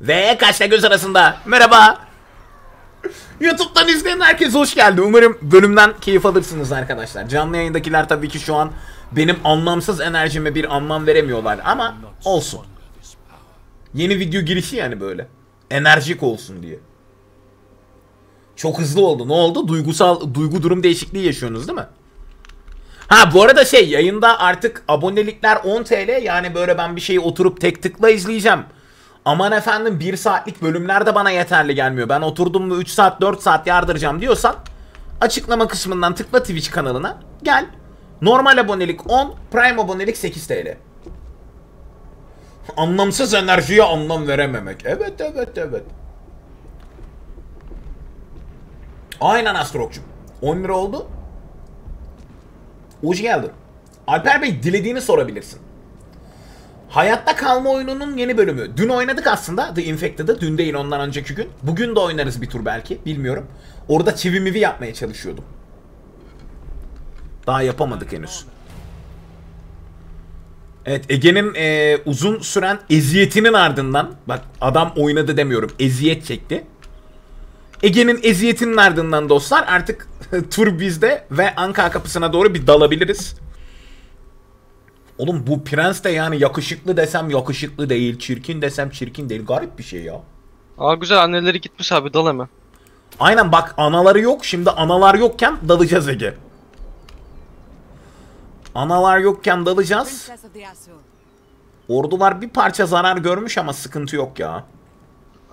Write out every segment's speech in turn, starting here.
Ve kaçta göz arasında. Merhaba. YouTube'dan izleyen herkes hoş geldi. Umarım bölümden keyif alırsınız arkadaşlar. Canlı yayındakiler tabii ki şu an benim anlamsız enerjime bir anlam veremiyorlar ama olsun. Yeni video girişi yani böyle. Enerjik olsun diye. Çok hızlı oldu. Ne oldu? Duygusal duygu durum değişikliği yaşıyorsunuz değil mi? Ha bu arada şey yayında artık abonelikler 10 TL yani böyle ben bir şeyi oturup tek tıkla izleyeceğim. Aman efendim 1 saatlik bölümler de bana yeterli gelmiyor. Ben oturdum mu 3 saat 4 saat yardıracağım diyorsan açıklama kısmından tıkla Twitch kanalına gel. Normal abonelik 10, Prime abonelik 8 TL. Anlamsız enerjiye anlam verememek. Evet evet evet. Aynen Astrok'cum. 10 lira oldu. Hoş geldin. Alper Bey dilediğini sorabilirsin. Hayatta kalma oyununun yeni bölümü. Dün oynadık aslında The Infected'ı. Dün değil ondan önceki gün. Bugün de oynarız bir tur belki. Bilmiyorum. Orada çivi mivi yapmaya çalışıyordum. Daha yapamadık henüz. Evet Ege'nin e, uzun süren eziyetinin ardından bak adam oynadı demiyorum eziyet çekti. Ege'nin eziyetinin ardından dostlar artık tur bizde ve Anka kapısına doğru bir dalabiliriz. Oğlum bu prens de yani yakışıklı desem yakışıklı değil, çirkin desem çirkin değil. Garip bir şey ya. Aa güzel anneleri gitmiş abi dal hemen. Aynen bak anaları yok. Şimdi analar yokken dalacağız Ege. Analar yokken dalacağız. Ordular bir parça zarar görmüş ama sıkıntı yok ya.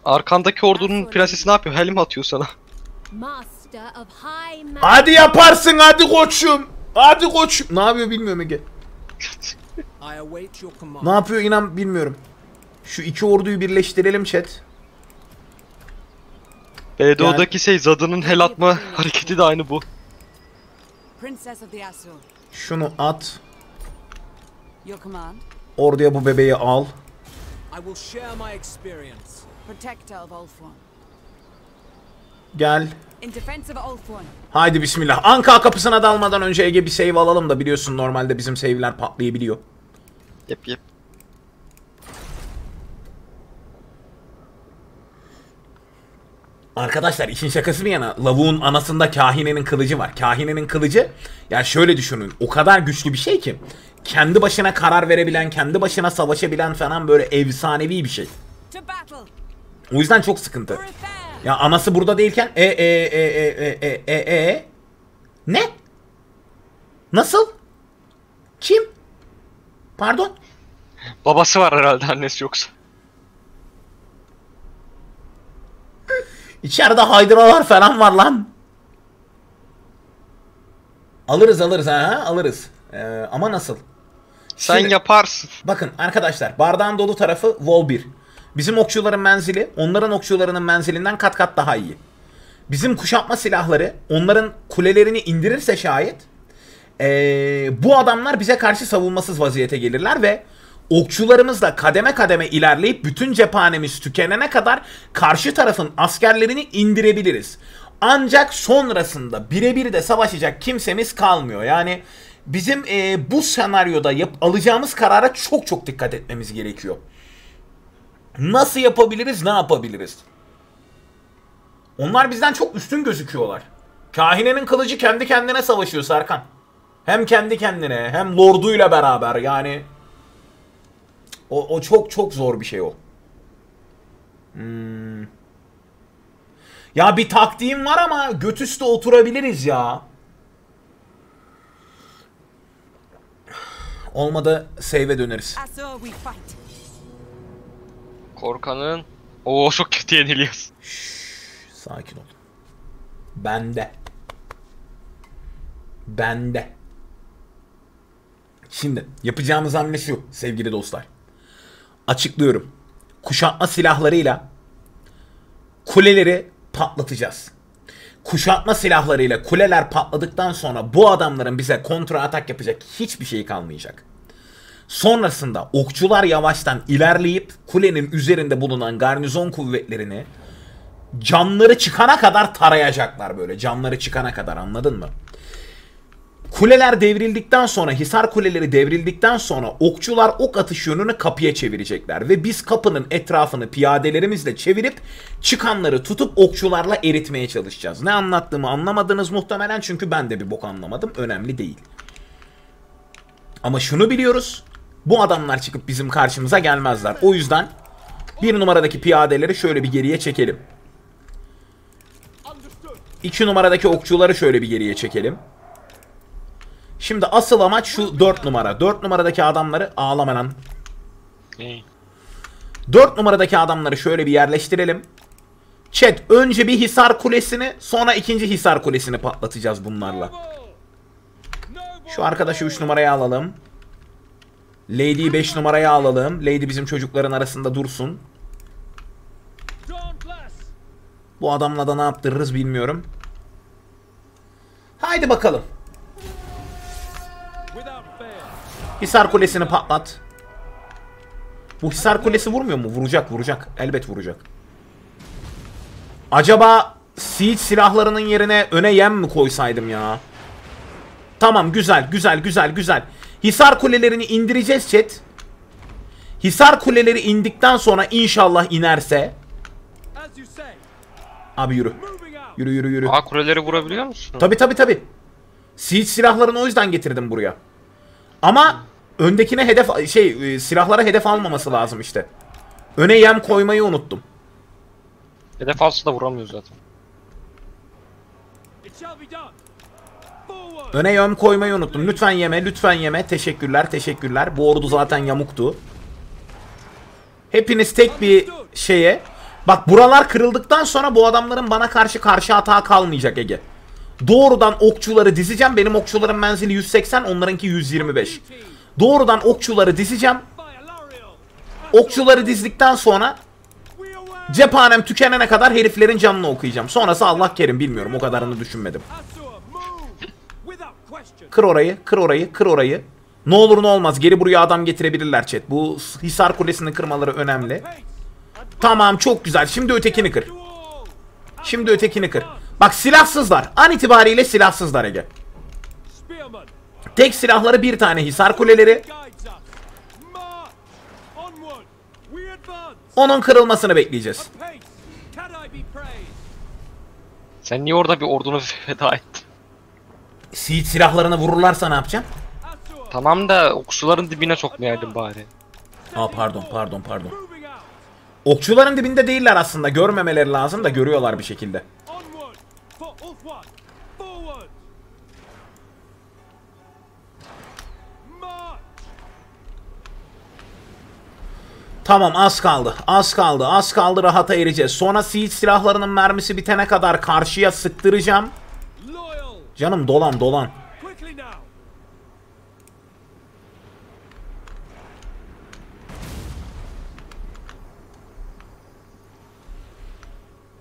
Arkandaki ordunun prensesi ne yapıyor? Helm atıyor sana. Hadi yaparsın hadi koçum. Hadi koçum. Ne yapıyor bilmiyorum Ege. Ne yapıyor inan bilmiyorum. Şu iki orduyu birleştirelim chat. BDO'daki şey Zada'nın hel atma hareketi de aynı bu. Şunu at. Orduya bu bebeği al. I will share my experience. Protector of Ulthuan. Gel. Haydi bismillah. Anka kapısına dalmadan önce Ege bir save alalım da biliyorsun normalde bizim save'ler patlayabiliyor. Yep yep. Arkadaşlar işin şakası bir yana lavuğun anasında kahinenin kılıcı var. Kahinenin kılıcı yani şöyle düşünün o kadar güçlü bir şey ki kendi başına karar verebilen, kendi başına savaşabilen falan böyle efsanevi bir şey. O yüzden çok sıkıntı. Ya anası burada değilken e e e e e e e e ne? Nasıl? Kim? Pardon? Babası var herhalde annesi yoksa. İçeride haydralar falan var lan. Alırız alırız ha alırız. Ee, ama nasıl? Sen Şimdi- yaparsın. Bakın arkadaşlar bardağın dolu tarafı Vol 1. Bizim okçuların menzili onların okçularının menzilinden kat kat daha iyi. Bizim kuşatma silahları onların kulelerini indirirse şayet ee, bu adamlar bize karşı savunmasız vaziyete gelirler ve okçularımızla kademe kademe ilerleyip bütün cephanemiz tükenene kadar karşı tarafın askerlerini indirebiliriz. Ancak sonrasında birebir de savaşacak kimsemiz kalmıyor. Yani bizim ee, bu senaryoda yap alacağımız karara çok çok dikkat etmemiz gerekiyor. Nasıl yapabiliriz, ne yapabiliriz? Onlar bizden çok üstün gözüküyorlar. Kahinenin kılıcı kendi kendine savaşıyor Serkan. Hem kendi kendine hem lorduyla beraber yani. O, o çok çok zor bir şey o. Hmm. Ya bir taktiğim var ama göt üstü oturabiliriz ya. Olmadı save'e döneriz. Korkanın. Oo çok kötü yeniliyoruz. Sakin ol. Bende. Bende. Şimdi yapacağımız hamle şu sevgili dostlar. Açıklıyorum. Kuşatma silahlarıyla kuleleri patlatacağız. Kuşatma silahlarıyla kuleler patladıktan sonra bu adamların bize kontra atak yapacak hiçbir şey kalmayacak. Sonrasında okçular yavaştan ilerleyip kulenin üzerinde bulunan garnizon kuvvetlerini canları çıkana kadar tarayacaklar böyle. Canları çıkana kadar anladın mı? Kuleler devrildikten sonra, Hisar kuleleri devrildikten sonra okçular ok atış yönünü kapıya çevirecekler. Ve biz kapının etrafını piyadelerimizle çevirip çıkanları tutup okçularla eritmeye çalışacağız. Ne anlattığımı anlamadınız muhtemelen çünkü ben de bir bok anlamadım. Önemli değil. Ama şunu biliyoruz. Bu adamlar çıkıp bizim karşımıza gelmezler. O yüzden bir numaradaki piyadeleri şöyle bir geriye çekelim. İki numaradaki okçuları şöyle bir geriye çekelim. Şimdi asıl amaç şu 4 numara. 4 numaradaki adamları ağlama lan. İyi. 4 numaradaki adamları şöyle bir yerleştirelim. Chat önce bir Hisar Kulesi'ni sonra ikinci Hisar Kulesi'ni patlatacağız bunlarla. Şu arkadaşı 3 numaraya alalım. Lady'yi 5 numaraya alalım. Lady bizim çocukların arasında dursun. Bu adamla da ne yaptırırız bilmiyorum. Haydi bakalım. Hisar Kulesi'ni patlat. Bu Hisar Kulesi vurmuyor mu? Vuracak vuracak. Elbet vuracak. Acaba Siege silahlarının yerine öne yem mi koysaydım ya? Tamam güzel güzel güzel güzel. Hisar kulelerini indireceğiz chat. Hisar kuleleri indikten sonra inşallah inerse. Abi yürü. Yürü yürü yürü. Aa kuleleri vurabiliyor musun? Tabi tabi tabi. Siege silahlarını o yüzden getirdim buraya. Ama öndekine hedef şey e, silahlara hedef almaması lazım işte. Öne yem koymayı unuttum. Hedef alsa da vuramıyor zaten. Öne yem koymayı unuttum. Lütfen yeme, lütfen yeme. Teşekkürler, teşekkürler. Bu ordu zaten yamuktu. Hepiniz tek bir şeye. Bak buralar kırıldıktan sonra bu adamların bana karşı karşı hata kalmayacak Ege. Doğrudan okçuları dizeceğim. Benim okçuların menzili 180, onlarınki 125. Doğrudan okçuları dizeceğim. Okçuları dizdikten sonra cephanem tükenene kadar heriflerin canını okuyacağım. Sonrası Allah kerim bilmiyorum. O kadarını düşünmedim. Kır orayı, kır orayı, kır orayı. Ne olur ne olmaz geri buraya adam getirebilirler chat. Bu Hisar Kulesi'ni kırmaları önemli. Tamam çok güzel. Şimdi ötekini kır. Şimdi ötekini kır. Bak silahsızlar. An itibariyle silahsızlar Ege. Tek silahları bir tane Hisar Kuleleri. Onun kırılmasını bekleyeceğiz. Sen niye orada bir ordunu feda ettin? Siege silahlarını vururlarsa ne yapacağım? Asur. Tamam da okçuların dibine sokmayaydın bari. Aa pardon pardon pardon. Okçuların dibinde değiller aslında. Görmemeleri lazım da görüyorlar bir şekilde. Tamam az kaldı. Az kaldı. Az kaldı rahata ereceğiz. Sonra Siege silahlarının mermisi bitene kadar karşıya sıktıracağım. Canım dolan dolan.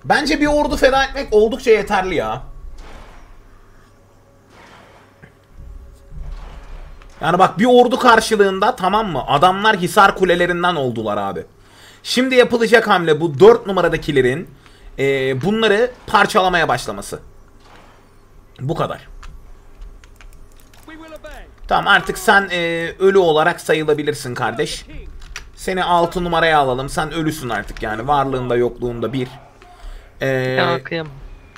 Bence bir ordu feda etmek oldukça yeterli ya. Yani bak bir ordu karşılığında tamam mı? Adamlar Hisar kulelerinden oldular abi. Şimdi yapılacak hamle bu 4 numaradakilerin eee, bunları parçalamaya başlaması. Bu kadar. Tamam artık sen eee, ölü olarak sayılabilirsin kardeş. Seni 6 numaraya alalım. Sen ölüsün artık yani. Varlığında yokluğunda bir. Kıyam.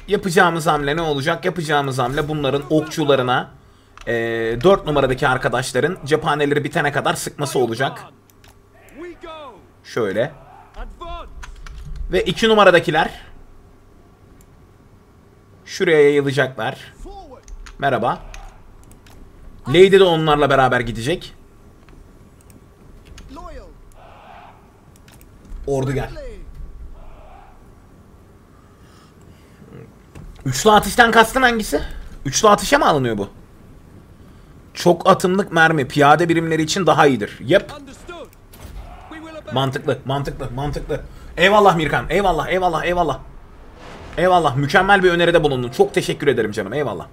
yapacağımız hamle ne olacak? Yapacağımız hamle bunların okçularına eee 4 numaradaki arkadaşların cephaneleri bitene kadar sıkması olacak. Şöyle. Ve 2 numaradakiler şuraya yayılacaklar. Merhaba. Lady de onlarla beraber gidecek. Ordu gel. Üçlü atıştan kastın hangisi? Üçlü atışa mı alınıyor bu? Çok atımlık mermi piyade birimleri için daha iyidir. Yep. Mantıklı, mantıklı, mantıklı. Eyvallah Mirkan. Eyvallah, eyvallah, eyvallah. Eyvallah. Mükemmel bir öneride bulundun. Çok teşekkür ederim canım. Eyvallah.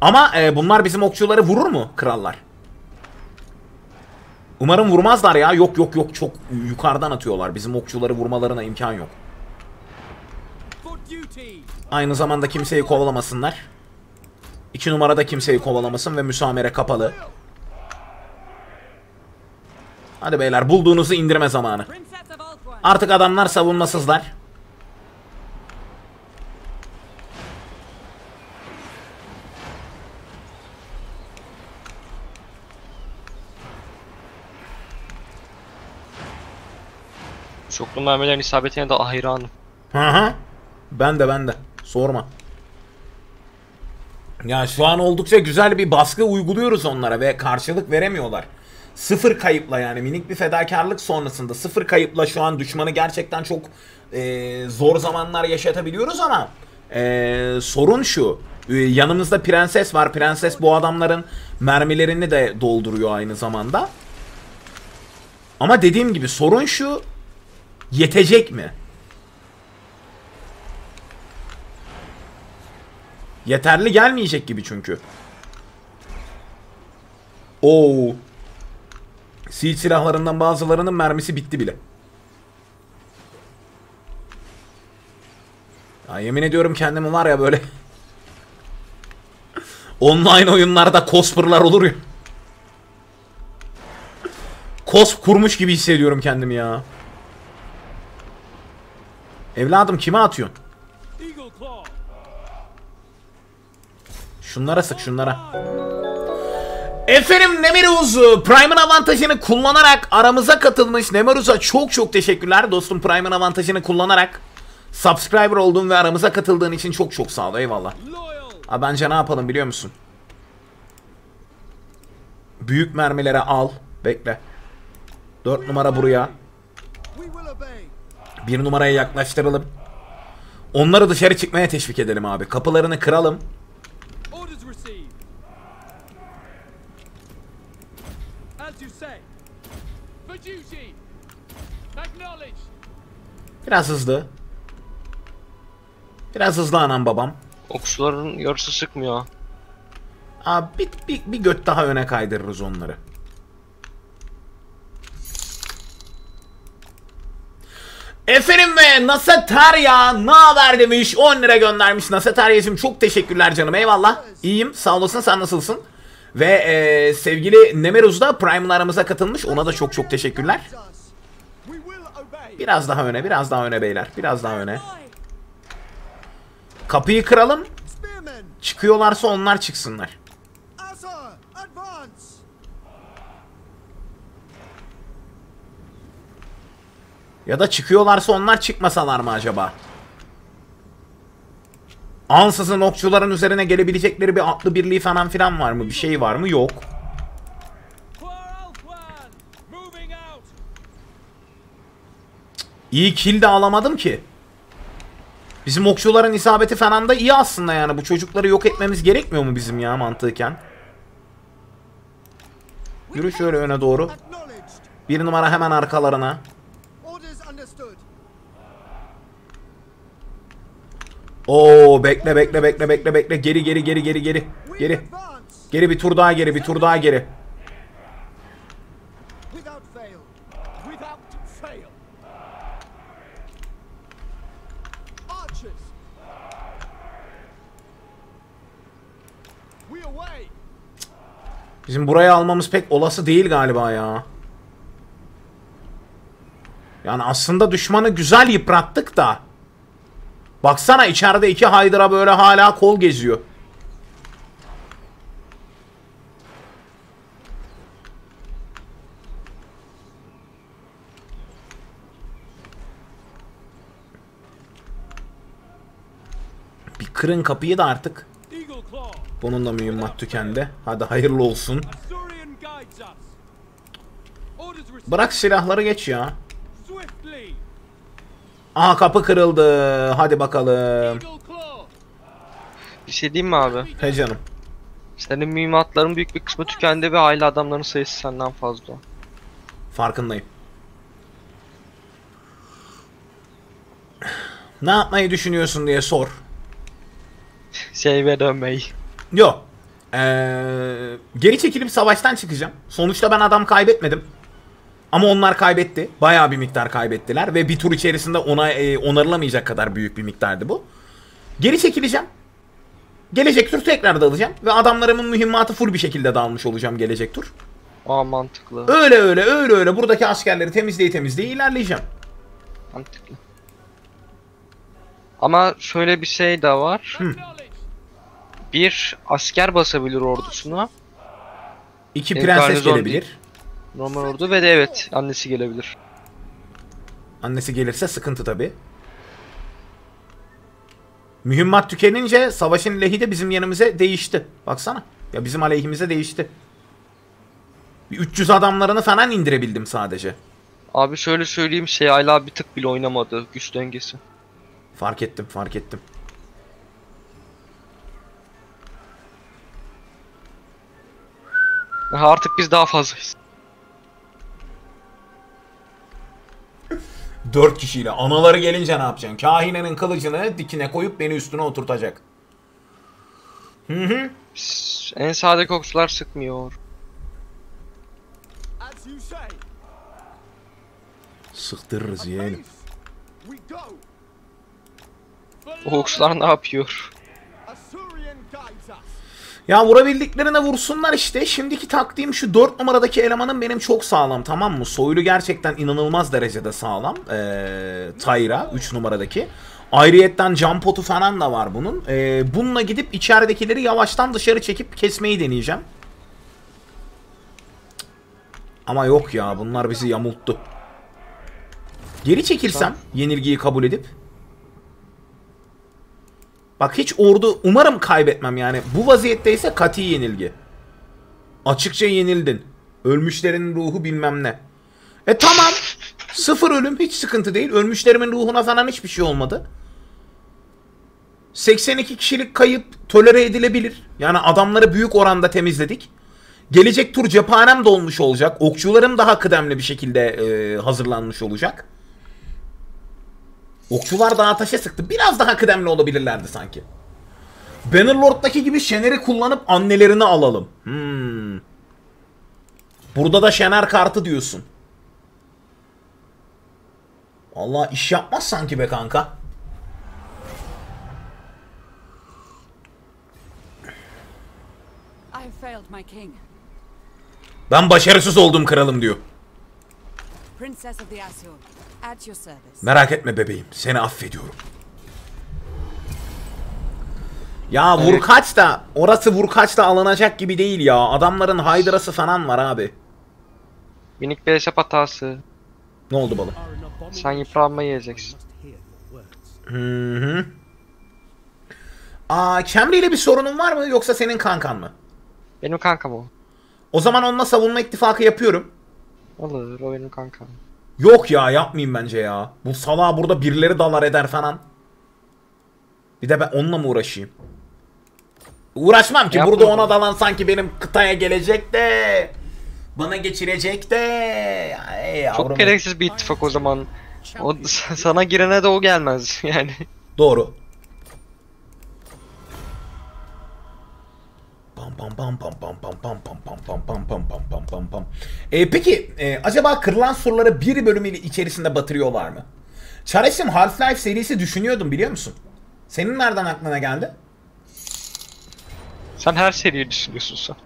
Ama e, bunlar bizim okçuları vurur mu krallar? Umarım vurmazlar ya. Yok yok yok çok yukarıdan atıyorlar. Bizim okçuları vurmalarına imkan yok. Aynı zamanda kimseyi kovalamasınlar. İki numarada kimseyi kovalamasın ve müsamere kapalı. Hadi beyler bulduğunuzu indirme zamanı. Artık adamlar savunmasızlar. Çoklu mermilerin isabetine de hayranım. Hı hı. Ben de ben de. Sorma. Ya şu an oldukça güzel bir baskı uyguluyoruz onlara ve karşılık veremiyorlar. Sıfır kayıpla yani minik bir fedakarlık sonrasında sıfır kayıpla şu an düşmanı gerçekten çok e, zor zamanlar yaşatabiliyoruz ama e, sorun şu. E, yanımızda prenses var. Prenses bu adamların mermilerini de dolduruyor aynı zamanda. Ama dediğim gibi sorun şu. Yetecek mi? Yeterli gelmeyecek gibi çünkü. Oo. Siege silahlarından bazılarının mermisi bitti bile. Ya yemin ediyorum kendimi var ya böyle online oyunlarda cosplay'lar olur ya. Cosp kurmuş gibi hissediyorum kendimi ya. Evladım kime atıyorsun? Şunlara sık şunlara. Efendim Nemeruz Prime'ın avantajını kullanarak aramıza katılmış Nemeruz'a çok çok teşekkürler dostum Prime'ın avantajını kullanarak subscriber olduğun ve aramıza katıldığın için çok çok sağ ol eyvallah. Ha bence ne yapalım biliyor musun? Büyük mermilere al. Bekle. 4 numara buraya. Bir numaraya yaklaştıralım. Onları dışarı çıkmaya teşvik edelim abi. Kapılarını kıralım. Biraz hızlı. Biraz hızlı anam babam. Okçuların yarısı sıkmıyor. Abi bir, bir, bir göt daha öne kaydırırız onları. Efendim ve Nasatarya ne haber demiş 10 lira göndermiş Nasatarya'cığım çok teşekkürler canım eyvallah. İyiyim sağ olasın sen nasılsın? Ve e, sevgili Nemeruz da Prime'ın aramıza katılmış ona da çok çok teşekkürler. Biraz daha öne biraz daha öne beyler biraz daha öne. Kapıyı kıralım çıkıyorlarsa onlar çıksınlar Ya da çıkıyorlarsa onlar çıkmasalar mı acaba? Ansızın okçuların üzerine gelebilecekleri bir atlı birliği falan filan var mı? Bir şey var mı? Yok. İyi kill de alamadım ki. Bizim okçuların isabeti falan da iyi aslında yani. Bu çocukları yok etmemiz gerekmiyor mu bizim ya mantıken? Yürü şöyle öne doğru. Bir numara hemen arkalarına. Oo bekle bekle bekle bekle bekle. Geri geri geri geri geri. Geri. Geri bir tur daha geri bir tur daha geri. Bizim buraya almamız pek olası değil galiba ya. Yani aslında düşmanı güzel yıprattık da. Baksana içeride iki haydıra böyle hala kol geziyor. Bir kırın kapıyı da artık. Bunun da mühimmat tükendi. Hadi hayırlı olsun. Bırak silahları geç ya. Aha kapı kırıldı. Hadi bakalım. Bir şey diyeyim mi abi? He canım. Senin mühimmatların büyük bir kısmı tükendi ve aile adamların sayısı senden fazla. Farkındayım. Ne yapmayı düşünüyorsun diye sor. Şeyve dönmeyi. Yok. Ee, geri çekilip savaştan çıkacağım. Sonuçta ben adam kaybetmedim. Ama onlar kaybetti. Bayağı bir miktar kaybettiler. Ve bir tur içerisinde ona e, onarılamayacak kadar büyük bir miktardı bu. Geri çekileceğim. Gelecek tur tekrar dalacağım. Ve adamlarımın mühimmatı full bir şekilde dağılmış olacağım gelecek tur. Aa mantıklı. Öyle öyle öyle öyle buradaki askerleri temizleye temizleye ilerleyeceğim. Mantıklı. Ama şöyle bir şey de var. Acknowledge. Bir asker basabilir ordusuna. İki prenses garnizon gelebilir. Normal ordu ve de evet annesi gelebilir. Annesi gelirse sıkıntı tabi. Mühimmat tükenince savaşın lehi de bizim yanımıza değişti. Baksana. Ya bizim aleyhimize değişti. Bir 300 adamlarını falan indirebildim sadece. Abi şöyle söyleyeyim şey hala bir tık bile oynamadı güç dengesi. Fark ettim, fark ettim. Artık biz daha fazlayız. 4 kişiyle. Anaları gelince ne yapacaksın? Kahinenin kılıcını dikine koyup beni üstüne oturtacak. Pss, En sağdaki okçular sıkmıyor. Sıktırırız yeğenim. O okçular ne yapıyor? Ya vurabildiklerine vursunlar işte. Şimdiki taktiğim şu 4 numaradaki elemanın benim çok sağlam tamam mı? Soylu gerçekten inanılmaz derecede sağlam. Ee, Tyra 3 numaradaki. Ayrıyetten cam potu falan da var bunun. Ee, bununla gidip içeridekileri yavaştan dışarı çekip kesmeyi deneyeceğim. Ama yok ya bunlar bizi yamulttu. Geri çekilsem yenilgiyi kabul edip Bak hiç ordu umarım kaybetmem yani. Bu vaziyetteyse kati yenilgi. Açıkça yenildin. Ölmüşlerin ruhu bilmem ne. E tamam. Sıfır ölüm hiç sıkıntı değil. Ölmüşlerimin ruhuna falan hiçbir şey olmadı. 82 kişilik kayıp tolere edilebilir. Yani adamları büyük oranda temizledik. Gelecek tur cephanem dolmuş olacak. Okçularım daha kıdemli bir şekilde e, hazırlanmış olacak. Okçular daha taşa sıktı. Biraz daha kıdemli olabilirlerdi sanki. Bannerlord'daki gibi Şener'i kullanıp annelerini alalım. Hmm. Burada da Şener kartı diyorsun. Allah iş yapmaz sanki be kanka. Ben başarısız oldum kralım diyor. Princess of the Asur, at your service. Merak etme bebeğim. Seni affediyorum. Ya vurkaç da orası vurkaç da alınacak gibi değil ya. Adamların haydrası falan var abi. Minik bir hesap hatası. Ne oldu balım? Sen yıpranmayı yiyeceksin. Hı hı. Aa, Camry ile bir sorunun var mı yoksa senin kankan mı? Benim kankam o. O zaman onunla savunma ittifakı yapıyorum. Olur o benim kankam. Yok ya yapmayayım bence ya. Bu salağa burada birileri dalar eder falan. Bir de ben onunla mı uğraşayım? Uğraşmam ki Yapma burada ona dalan sanki benim kıtaya gelecek de bana geçirecek de yavrum. Çok gereksiz bir ittifak o zaman. O sana girene de o gelmez yani. Doğru. Pam pam pam pam pam pam pam pam pam pam pam pam pam pam pam pam. E, peki e, acaba kırılan surları bir bölümüyle içerisinde batırıyorlar mı? Çaresim Half-Life serisi düşünüyordum biliyor musun? Senin nereden aklına geldi? Sen her seriyi düşünüyorsun sen.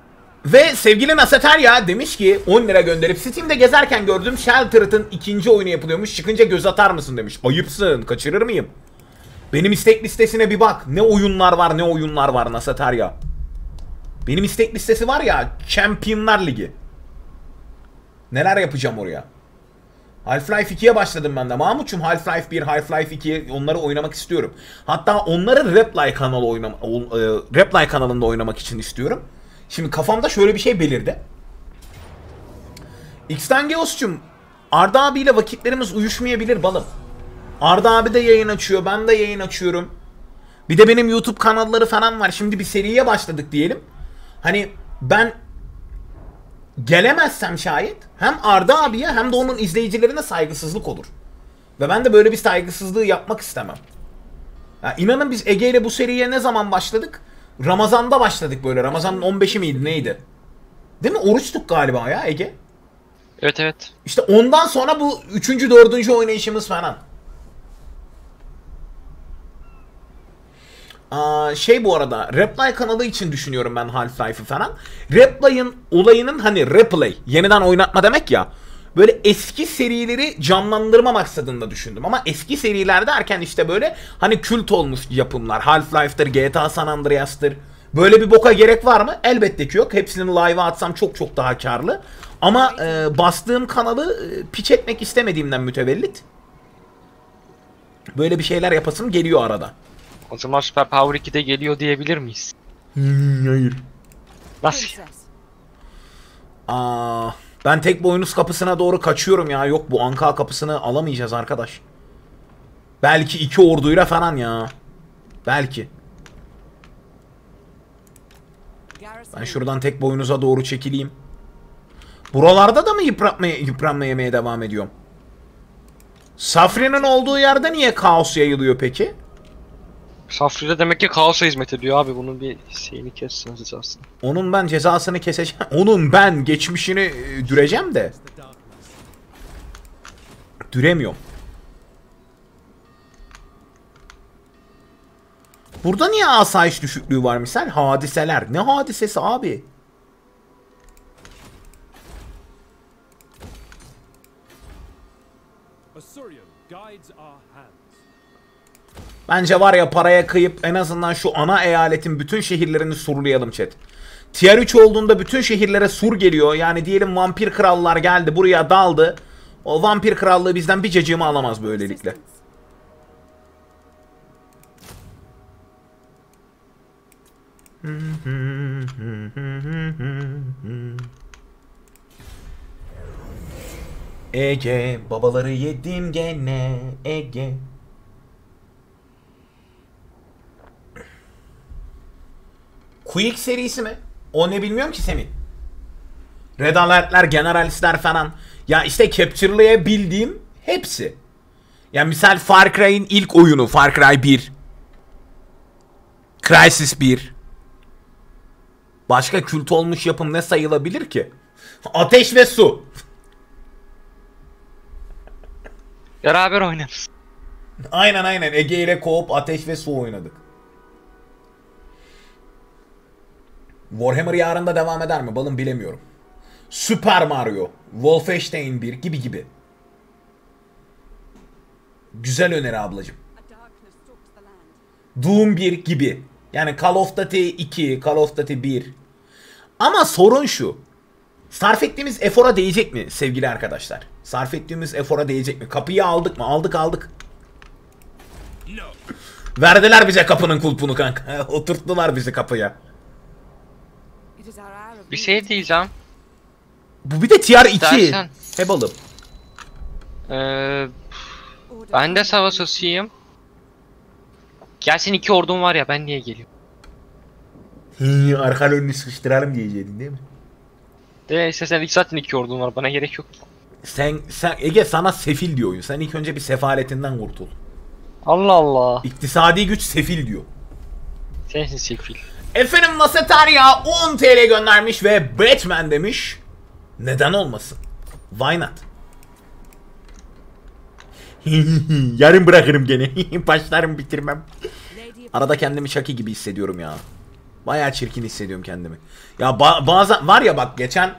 Ve sevgili Nasaterya demiş ki 10 lira gönderip Steam'de gezerken gördüm Sheltered'ın ikinci oyunu yapılıyormuş. Çıkınca göz atar mısın demiş. Ayıpsın kaçırır mıyım? Benim istek listesine bir bak. Ne oyunlar var ne oyunlar var Nasaterya. Benim istek listesi var ya Championlar Ligi. Neler yapacağım oraya? Half-Life 2'ye başladım ben de. Mahmut'cum Half-Life 1, Half-Life 2 onları oynamak istiyorum. Hatta onları Reply kanalı oynam o- e, Reply kanalında oynamak için istiyorum. Şimdi kafamda şöyle bir şey belirdi. X'ten Geos'cum Arda abiyle vakitlerimiz uyuşmayabilir balım. Arda abi de yayın açıyor, ben de yayın açıyorum. Bir de benim YouTube kanalları falan var. Şimdi bir seriye başladık diyelim. Hani ben gelemezsem şayet hem Arda abiye hem de onun izleyicilerine saygısızlık olur. Ve ben de böyle bir saygısızlığı yapmak istemem. Ya inanın biz Ege ile bu seriye ne zaman başladık? Ramazan'da başladık böyle. Ramazan'ın 15'i miydi neydi? Değil mi? Oruçtuk galiba ya Ege. Evet evet. İşte ondan sonra bu üçüncü, dördüncü oynayışımız falan. Şey bu arada Reply kanalı için düşünüyorum ben Half-Life'ı falan. Reply'ın olayının hani replay yeniden oynatma demek ya. Böyle eski serileri canlandırma maksadında düşündüm. Ama eski seriler derken işte böyle hani kült olmuş yapımlar. Half-Life'dır, GTA San Andreas'tır. Böyle bir boka gerek var mı? Elbette ki yok. Hepsini live'a atsam çok çok daha karlı. Ama e, bastığım kanalı e, piç etmek istemediğimden mütevellit. Böyle bir şeyler yapasım geliyor arada. O zaman Super Power 2'de geliyor diyebilir miyiz? Hayır. Nasıl? Aa, ben tek boynuz kapısına doğru kaçıyorum ya. Yok bu Anka kapısını alamayacağız arkadaş. Belki iki orduyla falan ya. Belki. Ben şuradan tek boynuza doğru çekileyim. Buralarda da mı yıpratmaya, yıpranma yemeye devam ediyorum? Safri'nin olduğu yerde niye kaos yayılıyor peki? Safri'de demek ki kaosa hizmet ediyor abi. Bunun bir şeyini kessiniz aslında. Onun ben cezasını keseceğim. Onun ben geçmişini e, düreceğim de. Düremiyorum. Burada niye asayiş düşüklüğü var misal? Hadiseler. Ne hadisesi abi? Bence var ya paraya kıyıp en azından şu ana eyaletin bütün şehirlerini surlayalım chat. Tier 3 olduğunda bütün şehirlere sur geliyor. Yani diyelim vampir krallar geldi buraya daldı. O vampir krallığı bizden bir cacığımı alamaz böylelikle. Ege babaları yedim gene Ege. Quick serisi mi? O ne bilmiyorum ki Semih. Red Alert'ler, Generalist'ler falan. Ya işte capture'layabildiğim hepsi. Ya misal Far Cry'in ilk oyunu Far Cry 1. Crysis 1. Başka kült olmuş yapım ne sayılabilir ki? Ateş ve su. Beraber oynarız. Aynen aynen Ege ile Coop Ateş ve Su oynadık. Warhammer yarın da devam eder mi? Balım bilemiyorum. Super Mario, Wolfenstein 1 gibi gibi. Güzel öneri ablacım. Doom 1 gibi. Yani Call of Duty 2, Call of Duty 1. Ama sorun şu. Sarf ettiğimiz efora değecek mi sevgili arkadaşlar? Sarf ettiğimiz efora değecek mi? Kapıyı aldık mı? Aldık aldık. Verdiler bize kapının kulpunu kanka. Oturttular bizi kapıya. Bir şey diyeceğim. Bu bir de tier 2. İstersen- He balım. Ee, ben de from savaşçısıyım. Gelsin iki ordum var ya ben niye geliyorum? Arkan önünü sıkıştıralım diyeceydin değil mi? De işte sen zaten iki ordum var bana gerek yok. Sen, sen Ege sana sefil diyor oyun. Sen ilk önce bir sefaletinden kurtul. Allah Allah. İktisadi güç sefil diyor. Sensin sefil. Efendim Nasetaria 10 TL göndermiş ve Batman demiş. Neden olmasın? Why not? Yarın bırakırım gene. Başlarım bitirmem. Arada kendimi Chucky gibi hissediyorum ya. Bayağı çirkin hissediyorum kendimi. Ya ba- bazen var ya bak geçen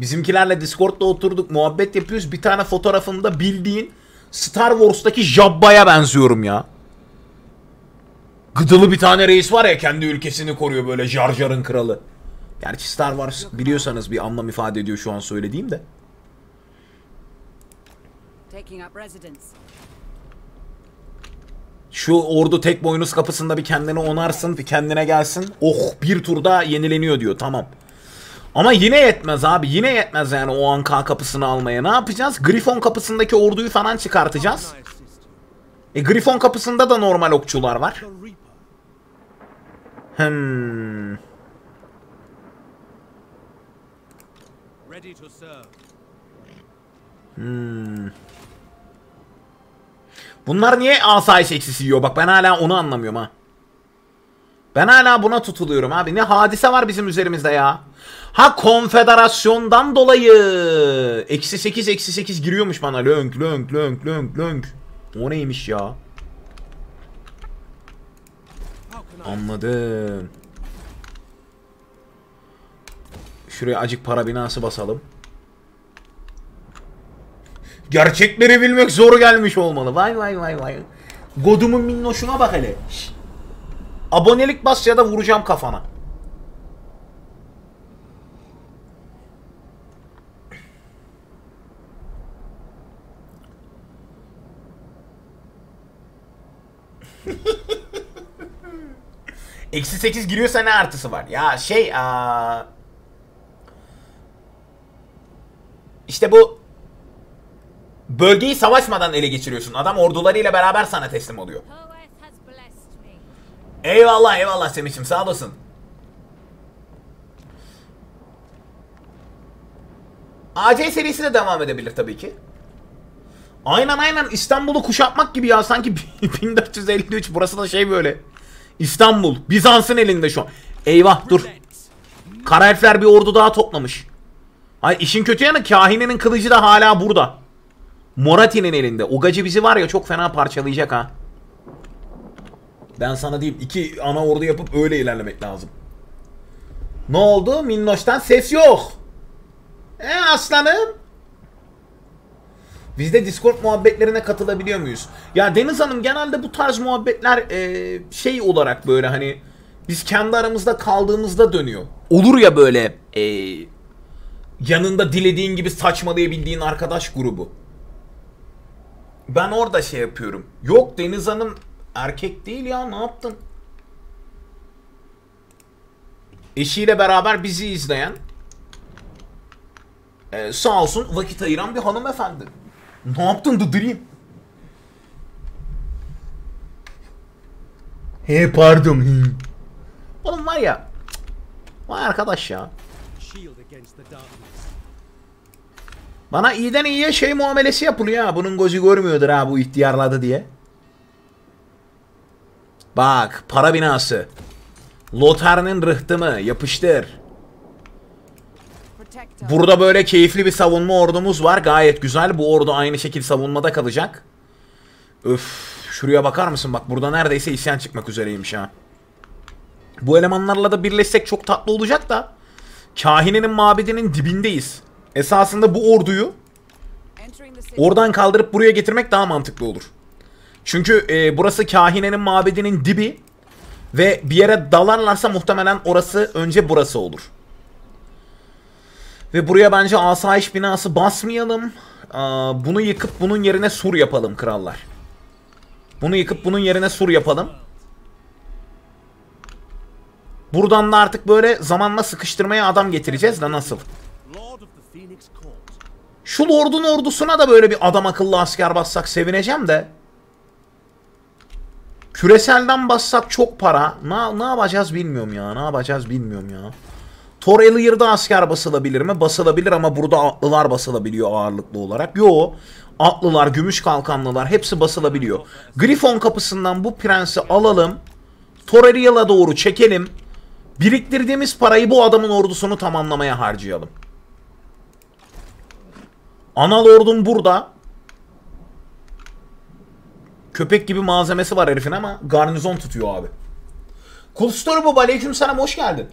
bizimkilerle Discord'da oturduk muhabbet yapıyoruz. Bir tane fotoğrafımda bildiğin Star Wars'taki Jabba'ya benziyorum ya. Gıdılı bir tane reis var ya kendi ülkesini koruyor böyle Jar Jar'ın kralı. Gerçi Star Wars biliyorsanız bir anlam ifade ediyor şu an söylediğim de. Şu ordu tek boynuz kapısında bir kendini onarsın, bir kendine gelsin. Oh bir turda yenileniyor diyor tamam. Ama yine yetmez abi. Yine yetmez yani o Anka kapısını almaya. Ne yapacağız? Grifon kapısındaki orduyu falan çıkartacağız. E Grifon kapısında da normal okçular var. Hmm. Ready to serve. Bunlar niye asayiş eksisi yiyor? Bak ben hala onu anlamıyorum ha. Ben hala buna tutuluyorum abi. Ne hadise var bizim üzerimizde ya. Ha konfederasyondan dolayı. Eksi 8 eksi 8 giriyormuş bana. Lönk lönk lönk lönk lönk. O neymiş ya? Anladım. Şuraya acık para binası basalım. Gerçekleri bilmek zor gelmiş olmalı. Vay vay vay vay. Godumun minnoşuna bak hele. Abonelik bas ya da vuracağım kafana. Eksi 8 giriyorsa ne artısı var? Ya şey aa... İşte bu bölgeyi savaşmadan ele geçiriyorsun. Adam ordularıyla beraber sana teslim oluyor. Eyvallah eyvallah Semih'im sağ olasın. AC serisi de devam edebilir tabii ki. Aynen aynen İstanbul'u kuşatmak gibi ya sanki 1453 burası da şey böyle. İstanbul Bizans'ın elinde şu an. Eyvah dur. Kara elfler bir ordu daha toplamış. Ay işin kötü yanı kahinenin kılıcı da hala burada. Morati'nin elinde. Ugacı bizi var ya çok fena parçalayacak ha. Ben sana diyeyim iki ana ordu yapıp öyle ilerlemek lazım. Ne oldu? Minnoş'tan ses yok. E aslanım. Biz de Discord muhabbetlerine katılabiliyor muyuz? Ya Deniz Hanım genelde bu tarz muhabbetler e, şey olarak böyle hani biz kendi aramızda kaldığımızda dönüyor. Olur ya böyle e, yanında dilediğin gibi saçmalayabildiğin arkadaş grubu. Ben orada şey yapıyorum. Yok Deniz Hanım erkek değil ya ne yaptın? Eşiyle beraber bizi izleyen e, sağ olsun vakit ayıran bir hanımefendi. Ne yaptın Dıdırayım? He pardon. Oğlum var ya. Vay arkadaş ya. Bana iyiden iyiye şey muamelesi yapılıyor ha. Bunun gözü görmüyordur ha bu ihtiyarladı diye. Bak para binası. Lotar'ın rıhtımı yapıştır. Burada böyle keyifli bir savunma ordumuz var. Gayet güzel. Bu ordu aynı şekilde savunmada kalacak. Öf. Şuraya bakar mısın? Bak burada neredeyse isyan çıkmak üzereymiş ha. Bu elemanlarla da birleşsek çok tatlı olacak da. Kahinenin mabedinin dibindeyiz. Esasında bu orduyu oradan kaldırıp buraya getirmek daha mantıklı olur. Çünkü e, burası kahinenin mabedinin dibi ve bir yere dalarlarsa muhtemelen orası önce burası olur. Ve buraya bence asayiş binası basmayalım. Bunu yıkıp bunun yerine sur yapalım krallar. Bunu yıkıp bunun yerine sur yapalım. Buradan da artık böyle zamanla sıkıştırmaya adam getireceğiz de nasıl? Şu lordun ordusuna da böyle bir adam akıllı asker bassak sevineceğim de. Küreselden bassak çok para. Ne, ne yapacağız bilmiyorum ya. Ne yapacağız bilmiyorum ya. Thor Ellier'da asker basılabilir mi? Basılabilir ama burada atlılar basılabiliyor ağırlıklı olarak. Yo. Atlılar, gümüş kalkanlılar hepsi basılabiliyor. Griffon kapısından bu prensi alalım. Torerial'a doğru çekelim. Biriktirdiğimiz parayı bu adamın ordusunu tamamlamaya harcayalım. Ana lordum burada. Köpek gibi malzemesi var herifin ama garnizon tutuyor abi. Kulstor bu aleyküm selam hoş geldin.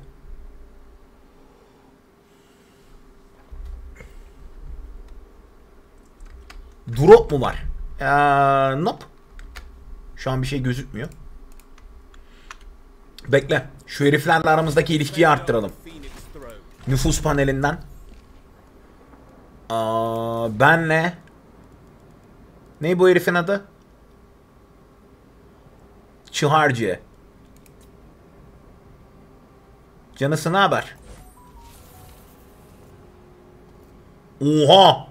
Drop mu var? Ee, nope. Şu an bir şey gözükmüyor. Bekle. Şu heriflerle aramızdaki ilişkiyi arttıralım. Nüfus panelinden. Aa, benle. Ne bu herifin adı? Çıharcı. Canısı ne haber? Oha!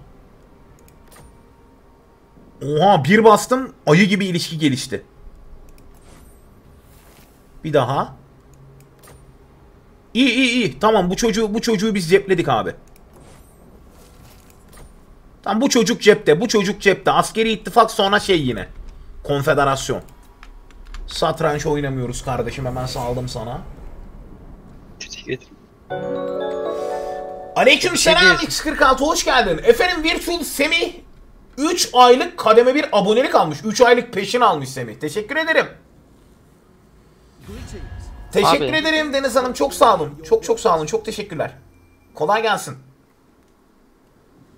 Oha bir bastım ayı gibi ilişki gelişti. Bir daha. İyi iyi iyi. Tamam bu çocuğu bu çocuğu biz cepledik abi. Tamam bu çocuk cepte. Bu çocuk cepte. Askeri ittifak sonra şey yine. Konfederasyon. Satranç oynamıyoruz kardeşim hemen sağladım sana. Teşekkür Aleyküm selam Teşekkür. X46 hoş geldin. Efendim Virtual Semih 3 aylık kademe bir abonelik almış. 3 aylık peşin almış Semih. Teşekkür ederim. Teşekkür Abi. ederim Deniz Hanım. Çok sağ olun. Çok çok sağ olun. Çok teşekkürler. Kolay gelsin.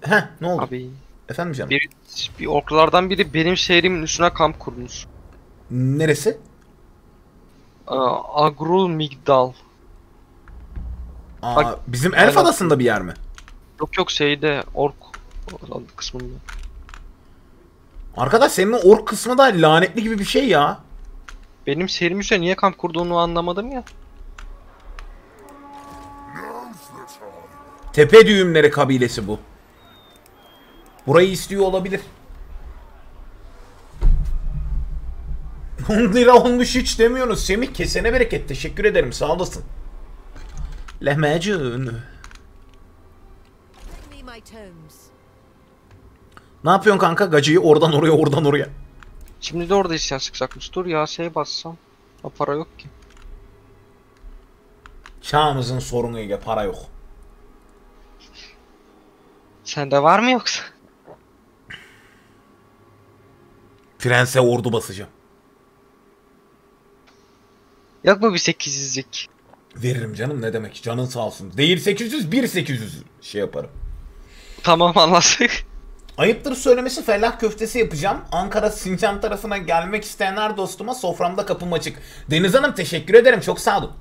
Heh ne oldu? Abi Efendim canım. bir, bir orklardan biri benim şehrimin üstüne kamp kurmuş. Neresi? Aa, Agrul Migdal. Aa, Bak- bizim Elf. Adası'nda bir yer mi? Yok yok şeyde ork kısmında. Arkadaş senin ork kısmı da lanetli gibi bir şey ya. Benim şehrimin üstüne niye kamp kurduğunu anlamadım ya. Tepe düğümleri kabilesi bu. Burayı istiyor olabilir. 10 lira olmuş hiç demiyorsunuz. Semih kesene bereket. Teşekkür ederim. Sağ olasın. Lehmacun. Ne yapıyorsun kanka? Gacıyı oradan oraya oradan oraya. Şimdi de orada isyan sıkacakmış. Dur ya şey bassam. Ha para yok ki. Çağımızın sorunu Ege. Para yok. Sende var mı yoksa? Prens'e ordu basacağım. Yok mu bir 800'lük? Veririm canım ne demek. Canın sağ olsun. Değil 800 1 800 şey yaparım. Tamam anlaştık. Ayıptır söylemesi fellah köftesi yapacağım. Ankara Sincan tarafına gelmek isteyenler dostuma soframda kapım açık. Deniz Hanım teşekkür ederim. Çok sağ olun.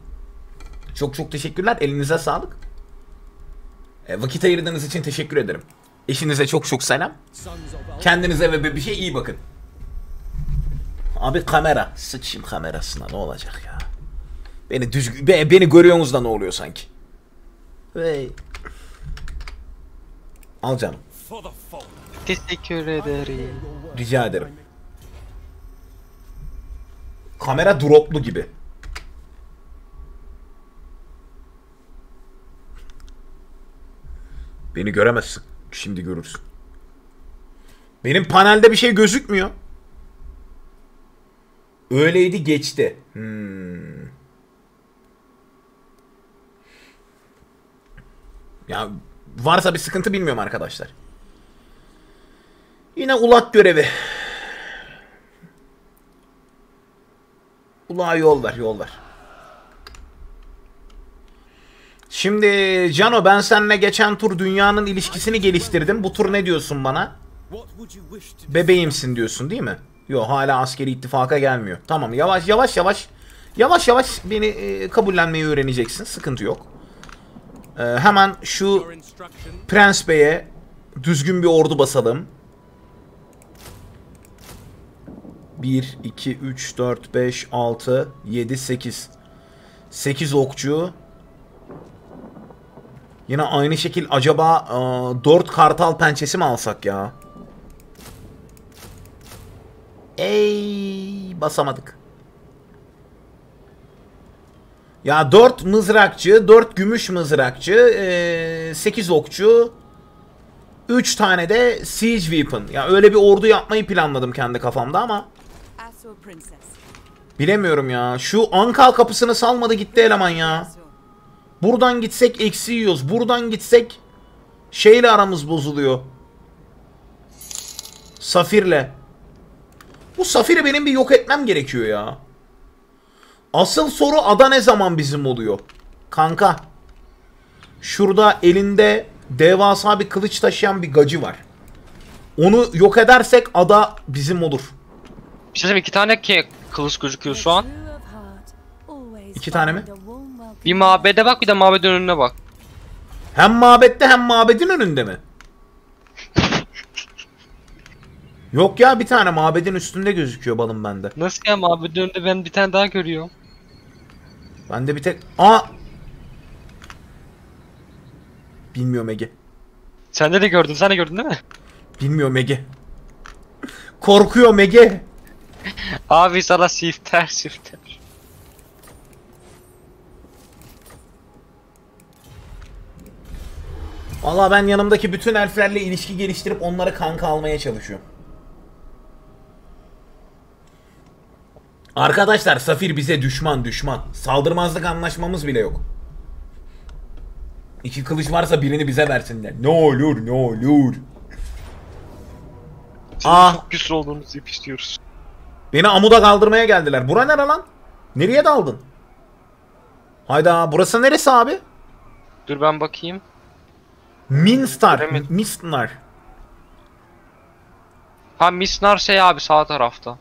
Çok çok teşekkürler. Elinize sağlık. E, vakit ayırdığınız için teşekkür ederim. Eşinize çok çok selam. Kendinize ve şey iyi bakın. Abi kamera. Sıçayım kamerasına ne olacak ya. Beni düzgün... Be- beni görüyorsunuz da ne oluyor sanki. Hey. Al canım. Teşekkür ederim. Rica ederim. Kamera droplu gibi. Beni göremezsin. Şimdi görürsün. Benim panelde bir şey gözükmüyor. Öyleydi geçti. Hmm. Ya varsa bir sıkıntı bilmiyorum arkadaşlar. Yine ulak görevi. Ulağa yol ver, yol ver. Şimdi Cano ben seninle geçen tur dünyanın ilişkisini geliştirdim. Bu tur ne diyorsun bana? Bebeğimsin diyorsun değil mi? Yo hala askeri ittifaka gelmiyor. Tamam yavaş yavaş yavaş yavaş yavaş beni e, kabullenmeyi öğreneceksin. Sıkıntı yok. E, hemen şu? Prens Bey'e düzgün bir ordu basalım. 1, 2, 3, 4, 5, 6, 7, 8. 8 okçu. Yine aynı şekil acaba 4 kartal pençesi mi alsak ya? Ey basamadık. Ya 4 mızrakçı, 4 gümüş mızrakçı, 8 okçu, 3 tane de siege weapon. Ya öyle bir ordu yapmayı planladım kendi kafamda ama. Bilemiyorum ya. Şu Ankal kapısını salmadı gitti eleman ya. Buradan gitsek eksi yiyoruz. Buradan gitsek şeyle aramız bozuluyor. Safir'le. Bu Safir'i benim bir yok etmem gerekiyor ya. Asıl soru ada ne zaman bizim oluyor? Kanka. Şurada elinde devasa bir kılıç taşıyan bir gacı var. Onu yok edersek ada bizim olur. Bir şey söyleyeyim, iki tane ki kılıç gözüküyor şu an. İki tane mi? Bir mabede bak bir de mabedin önüne bak. Hem mabette hem mabedin önünde mi? Yok ya bir tane mabedin üstünde gözüküyor balım bende. Nasıl ya mabedin önünde ben bir tane daha görüyorum. Bende bir tek... Aa! Bilmiyorum Ege. Sende de gördün sen de gördün değil mi? Bilmiyorum Ege. Korkuyorum Ege. Abi sana sifter sifter. Valla ben yanımdaki bütün elflerle ilişki geliştirip onları kanka almaya çalışıyorum. Arkadaşlar Safir bize düşman düşman. Saldırmazlık anlaşmamız bile yok. İki kılıç varsa birini bize versinler. Ne olur ne olur. Senin Ah. çok güçlü olduğunu istiyoruz. Beni amuda kaldırmaya geldiler. Bura nere lan? Nereye daldın? Hayda burası neresi abi? Dur ben bakayım. Minstar. Mistnar. Ha Misnar şey abi sağ tarafta.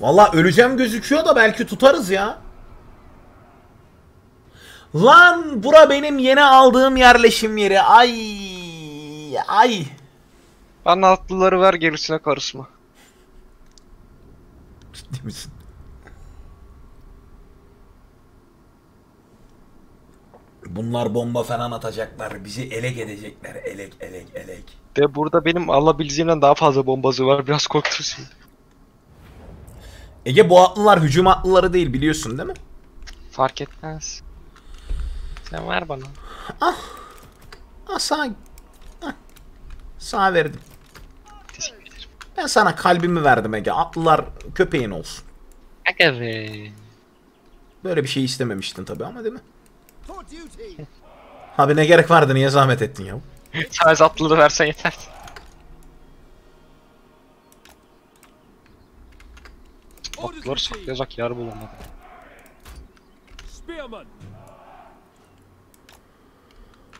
Valla öleceğim gözüküyor da belki tutarız ya. Lan bura benim yeni aldığım yerleşim yeri. Ay ay. Bana atlıları ver gerisine karışma. Ciddi misin? Bunlar bomba falan atacaklar. Bizi elek edecekler. Elek elek elek. De burada benim alabileceğimden daha fazla bombazı var. Biraz korkutucu. Ege bu atlılar hücum atlıları değil biliyorsun değil mi? Fark etmez. Sen ver bana. Ah sağ... Ah, sağ verdim. Ben sana kalbimi verdim Ege. Atlılar köpeğin olsun. Aga be. Böyle bir şey istememiştin tabii ama değil mi? Abi ne gerek vardı niye zahmet ettin ya? Sadece atlıları versen yeter. Orders Atlıları saklayacak yer bulamadım. Spearman.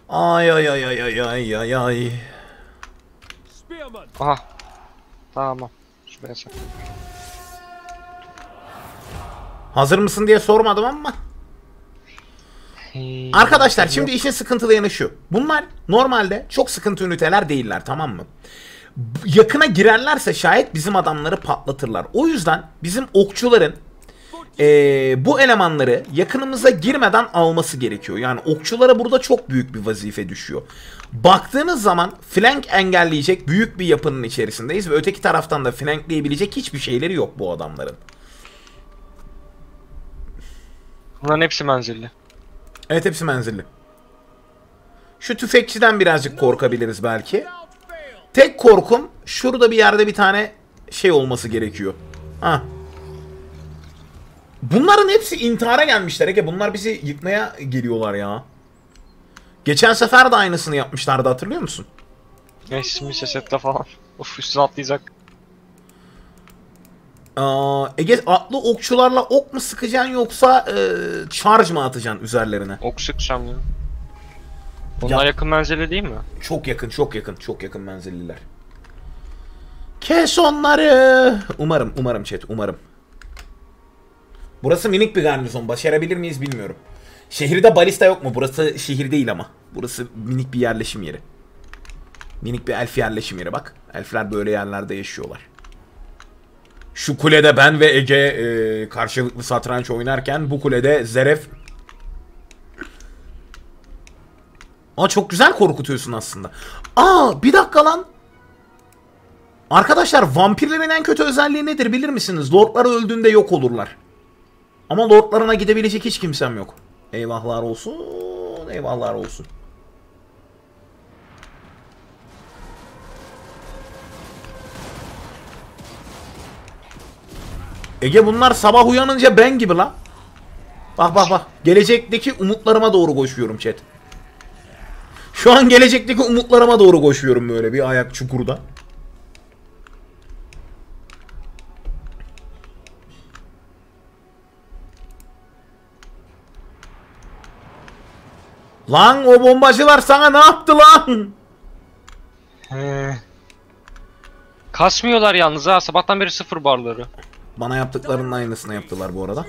Ay ay ay ay ay ay ay ay. Aha. Tamam. Şuraya sakla. Hazır mısın diye sormadım ama. Hey. Arkadaşlar şimdi işin sıkıntılı yanı şu. Bunlar normalde çok sıkıntı üniteler değiller tamam mı? Yakına girerlerse şayet bizim adamları patlatırlar. O yüzden bizim okçuların eee, bu elemanları yakınımıza girmeden alması gerekiyor. Yani okçulara burada çok büyük bir vazife düşüyor. Baktığınız zaman flank engelleyecek büyük bir yapının içerisindeyiz ve öteki taraftan da flankleyebilecek hiçbir şeyleri yok bu adamların. Bunların hepsi menzilli. Evet hepsi menzilli. Şu tüfekçiden birazcık korkabiliriz belki. Tek korkum şurada bir yerde bir tane şey olması gerekiyor. Ha. Bunların hepsi intihara gelmişler Ege. Bunlar bizi yıkmaya geliyorlar ya. Geçen sefer de aynısını yapmışlardı hatırlıyor musun? Resmi sesette falan. Of üstüne atlayacak. Aa, Ege atlı okçularla ok mu sıkacaksın yoksa e, charge mı atacaksın üzerlerine? Ok sıkacağım ya. Bunlar Ya- yakın menzilli değil mi? Çok yakın, çok yakın, çok yakın menzilliler. Kes onları. Umarım, umarım chat, umarım. Burası minik bir garnizon. Başarabilir miyiz bilmiyorum. Şehirde balista yok mu? Burası şehir değil ama. Burası minik bir yerleşim yeri. Minik bir elf yerleşim yeri bak. Elfler böyle yerlerde yaşıyorlar. Şu kulede ben ve Ege e, karşılıklı satranç oynarken bu kulede Zeref Aa çok güzel korkutuyorsun aslında. Aa bir dakika lan. Arkadaşlar vampirlerin en kötü özelliği nedir bilir misiniz? Lordlar öldüğünde yok olurlar. Ama lordlarına gidebilecek hiç kimsem yok. Eyvahlar olsun. Eyvahlar olsun. Ege bunlar sabah uyanınca ben gibi la. Bak bak bak. Gelecekteki umutlarıma doğru koşuyorum chat. Şu an gelecekteki umutlarıma doğru koşuyorum böyle bir ayak çukurda. Lan o bombacılar sana ne yaptı lan? He. Kasmıyorlar yalnız ha. Sabahtan beri sıfır barları. Bana yaptıklarının aynısını yaptılar bu arada.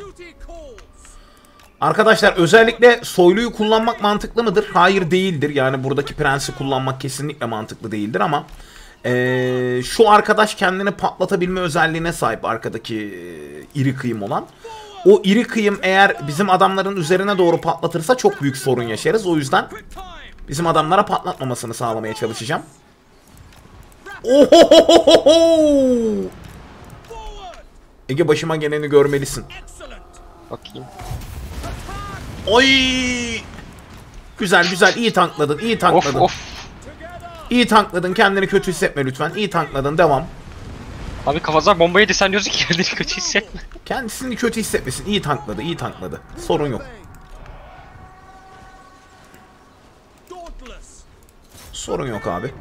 Arkadaşlar özellikle soyluyu kullanmak mantıklı mıdır? Hayır değildir. Yani buradaki prensi kullanmak kesinlikle mantıklı değildir ama eee, şu arkadaş kendini patlatabilme özelliğine sahip arkadaki iri kıyım olan. O iri kıyım eğer bizim adamların üzerine doğru patlatırsa çok büyük sorun yaşarız. O yüzden bizim adamlara patlatmamasını sağlamaya çalışacağım. Ohohohoho! Ege başıma geleni görmelisin. Bakayım. Oy! Güzel güzel iyi tankladın iyi Of tankladın. of. Together. İyi tankladın kendini kötü hissetme lütfen. İyi tankladın devam. Abi kafasına bomba yedi sen diyorsun ki kendini kötü hissetme. Kendisini kötü hissetmesin. İyi tankladı iyi tankladı. Sorun yok. Sorun yok abi.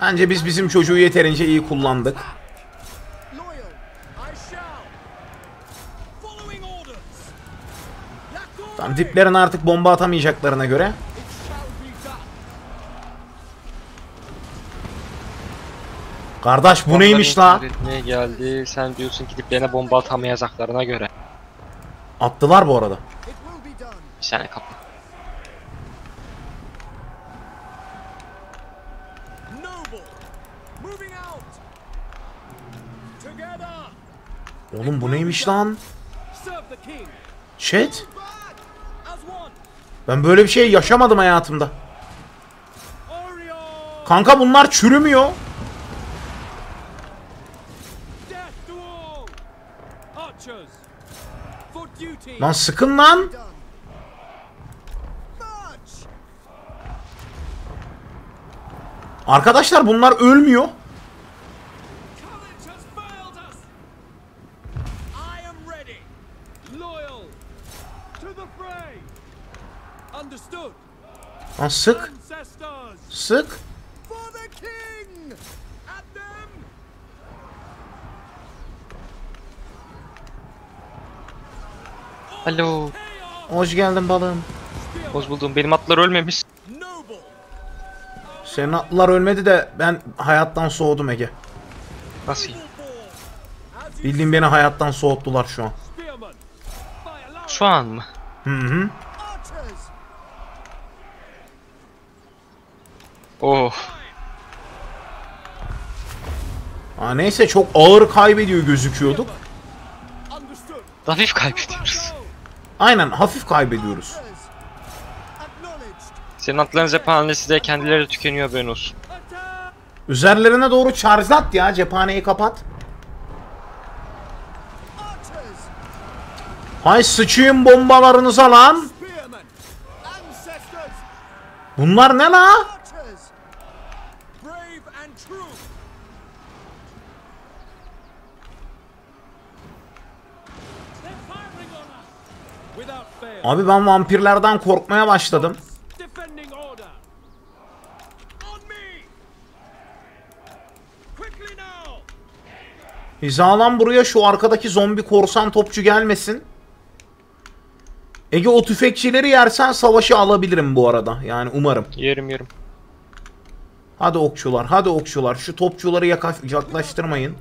Bence biz bizim çocuğu yeterince iyi kullandık. Tamam diplerine artık bomba atamayacaklarına göre. Kardeş bu neymiş la? Etmeye geldi. Sen diyorsun ki diplerine bomba atamayacaklarına göre. Attılar bu arada. Bir saniye kapı. Oğlum bu neymiş lan? Chat. Ben böyle bir şey yaşamadım hayatımda. Kanka bunlar çürümüyor. Lan sıkın lan. Arkadaşlar bunlar ölmüyor. Lan sık. Sık. Alo. Hoş geldin balığım. Hoş buldum. Benim atlar ölmemiş. Senin atlılar ölmedi de ben hayattan soğudum Ege. Nasıl? Bildiğin beni hayattan soğuttular şu an. Şu an mı? Hı hı. Oh. Aa, neyse çok ağır kaybediyor gözüküyorduk. Hafif kaybediyoruz. Aynen hafif kaybediyoruz. Senin atların cephanesi de kendileri tükeniyor haberin olsun. Üzerlerine doğru charge'lat ya cephaneyi kapat. Hay sıçayım bombalarınıza lan. Bunlar ne la? Abi ben vampirlerden korkmaya başladım. Hizalan buraya şu arkadaki zombi korsan topçu gelmesin. Ege o tüfekçileri yersen savaşı alabilirim bu arada. Yani umarım. Yerim yerim. Hadi okçular, hadi okçular. Şu topçuları yaklaştırmayın.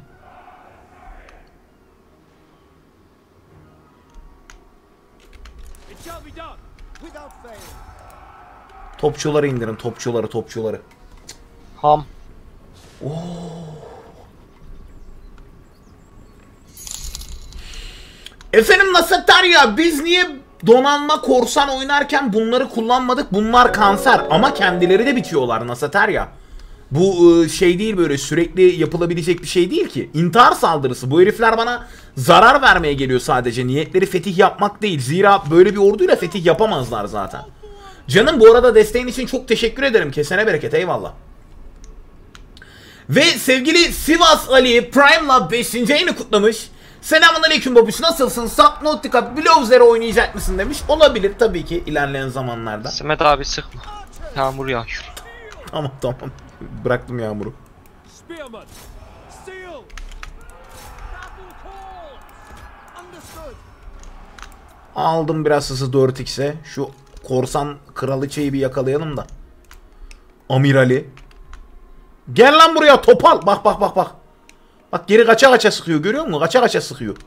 Topçuları indirin, topçuları, topçuları. Ham. Efendim Nasatarya biz niye donanma korsan oynarken bunları kullanmadık? Bunlar kanser ama kendileri de bitiyorlar Nasatarya. Bu ıı, şey değil böyle sürekli yapılabilecek bir şey değil ki. İntihar saldırısı. Bu herifler bana zarar vermeye geliyor sadece. Niyetleri fetih yapmak değil. Zira böyle bir orduyla fetih yapamazlar zaten. Canım bu arada desteğin için çok teşekkür ederim. Kesene bereket eyvallah. Ve sevgili Sivas Ali Prime'la 5. ayını kutlamış. Selamun aleyküm babuş nasılsın? Subnautica Blowzer'e oynayacak mısın demiş. Olabilir tabii ki ilerleyen zamanlarda. Semet abi sıkma. Yağmur yağıyor. Tamam tamam. Bıraktım yağmuru. Aldım biraz hızı 4x'e. Şu korsan kraliçeyi bir yakalayalım da. Amirali. Gel lan buraya topal. Bak bak bak bak. Bak geri kaça kaça sıkıyor görüyor musun? Kaça kaça sıkıyor.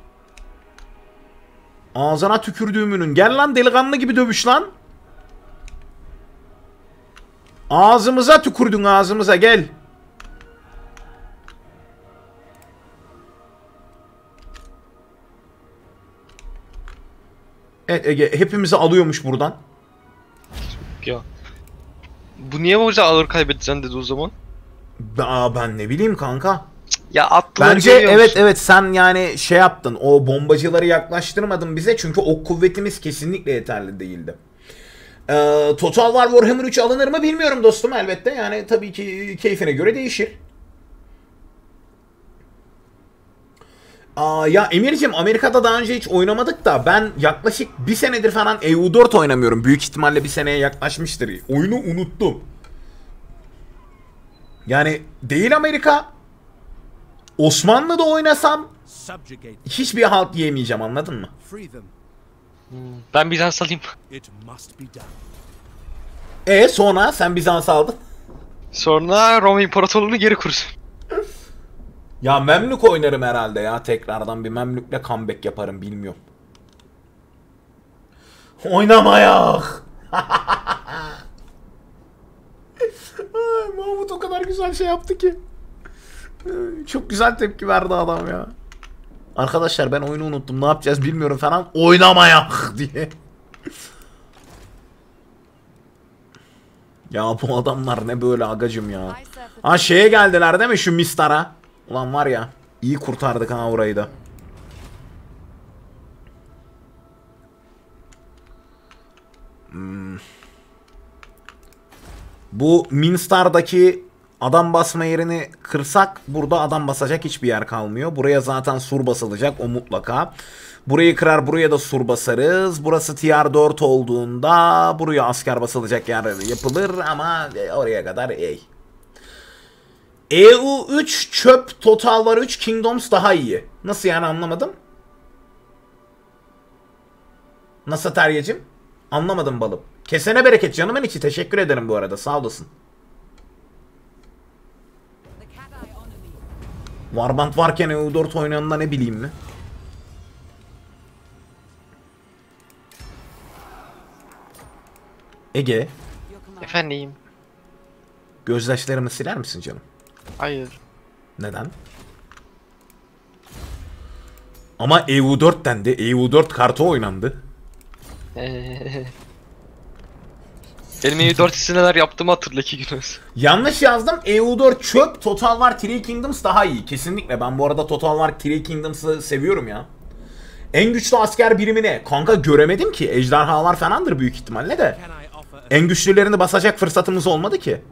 Ağzına tükürdüğümünün. Gel lan delikanlı gibi dövüş lan. Ağzımıza tükürdün ağzımıza gel. Evet Ege hepimizi alıyormuş buradan. Ya. Bu niye bu kadar ağır kaybedeceksin dedi o zaman? Aa, ben ne bileyim kanka. Ya Bence evet evet sen yani şey yaptın. O bombacıları yaklaştırmadın bize çünkü ok kuvvetimiz kesinlikle yeterli değildi. Ee, Total War Warhammer 3 alınır mı bilmiyorum dostum elbette. Yani tabii ki keyfine göre değişir. Aa, ya Emir'cim Amerika'da daha önce hiç oynamadık da ben yaklaşık bir senedir falan EU4 oynamıyorum. Büyük ihtimalle bir seneye yaklaşmıştır. Oyunu unuttum. Yani değil Amerika. Osmanlı'da oynasam hiçbir halt yiyemeyeceğim anladın mı? Ben Bizans alayım. E sonra sen Bizans aldın. Sonra Roma İmparatorluğu'nu geri kursun. Ya Memlük oynarım herhalde ya tekrardan bir Memlük'le comeback yaparım bilmiyorum. Oynamayak. Ay, Mahmut o kadar güzel şey yaptı ki. Çok güzel tepki verdi adam ya. Arkadaşlar ben oyunu unuttum ne yapacağız bilmiyorum falan. Oynamayak diye. Ya bu adamlar ne böyle agacım ya. Ha şeye geldiler değil mi şu Mistar'a? Ulan var ya iyi kurtardık ha orayı da. Hmm. Bu Minstar'daki adam basma yerini kırsak burada adam basacak hiçbir yer kalmıyor. Buraya zaten sur basılacak o mutlaka. Burayı kırar buraya da sur basarız. Burası tier 4 olduğunda buraya asker basılacak yer yapılır ama oraya kadar ey. EU 3 çöp total var 3 Kingdoms daha iyi. Nasıl yani anlamadım. Nasıl Teryacım? Anlamadım balım. Kesene bereket canımın içi. Teşekkür ederim bu arada. Sağ olasın. Warband varken EU4 oynayanında ne bileyim mi? Ege. Efendim. gözyaşlarımı siler misin canım? Hayır. Neden? Ama EU4 dendi. EU4 kartı oynandı. Eee. Benim evi 4 neler yaptığımı hatırla iki gün önce. Yanlış yazdım. EU4 çöp. Total War Three Kingdoms daha iyi. Kesinlikle. Ben bu arada Total War Three Kingdoms'ı seviyorum ya. En güçlü asker birimi ne? Kanka göremedim ki. Ejderhalar falandır büyük ihtimalle de. En güçlülerini basacak fırsatımız olmadı ki.